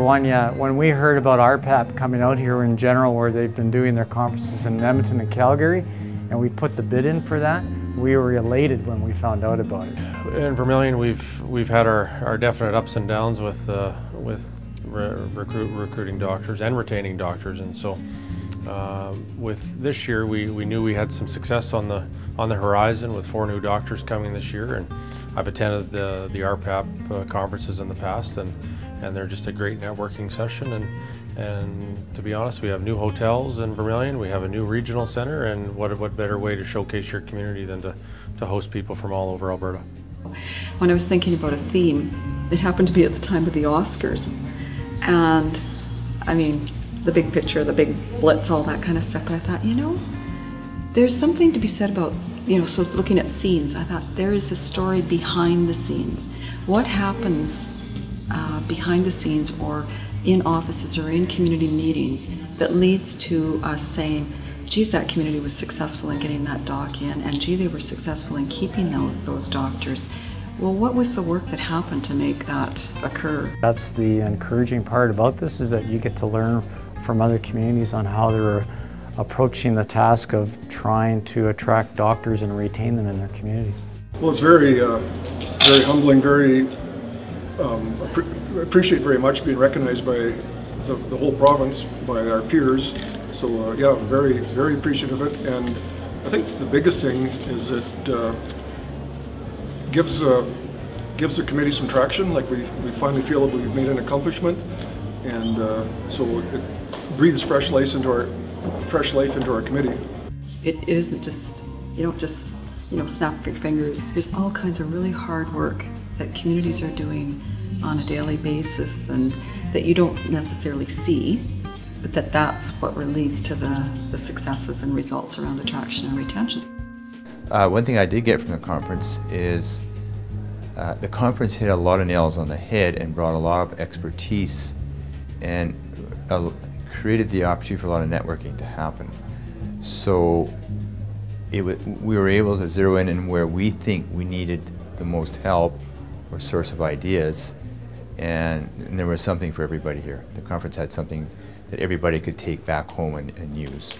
one, yeah. When we heard about RPAP coming out here in general, where they've been doing their conferences in Edmonton and Calgary, and we put the bid in for that, we were elated when we found out about it. In Vermilion, we've we've had our, our definite ups and downs with uh, with re recruit, recruiting doctors and retaining doctors, and so uh, with this year, we, we knew we had some success on the on the horizon with four new doctors coming this year, and I've attended the the RPAP uh, conferences in the past, and and they're just a great networking session. And and to be honest, we have new hotels in Vermilion, we have a new regional center, and what what better way to showcase your community than to to host people from all over Alberta. When I was thinking about a theme, it happened to be at the time of the Oscars, and I mean the big picture, the big blitz, all that kind of stuff. But I thought, you know, there's something to be said about, you know, so looking at scenes, I thought there is a story behind the scenes. What happens uh, behind the scenes or in offices or in community meetings that leads to us saying, geez, that community was successful in getting that doc in, and gee, they were successful in keeping those, those doctors. Well, what was the work that happened to make that occur? That's the encouraging part about this is that you get to learn from other communities on how they're approaching the task of trying to attract doctors and retain them in their communities. Well, it's very, uh, very humbling, very, um, appreciate very much being recognized by the, the, whole province, by our peers. So uh, yeah, very, very appreciative of it. And I think the biggest thing is it uh, gives, uh, gives the committee some traction, like we, we finally feel that we've made an accomplishment. And uh, so it, breathes fresh life into our fresh life into our committee. It, it isn't just you don't just you know snap your fingers. There's all kinds of really hard work that communities are doing on a daily basis, and that you don't necessarily see, but that that's what leads to the, the successes and results around attraction and retention. Uh, one thing I did get from the conference is uh, the conference hit a lot of nails on the head and brought a lot of expertise and uh, created the opportunity for a lot of networking to happen. So it we were able to zero in on where we think we needed the most help or source of ideas, and, and, there was something for everybody here. The conference had something that everybody could take back home and, and use.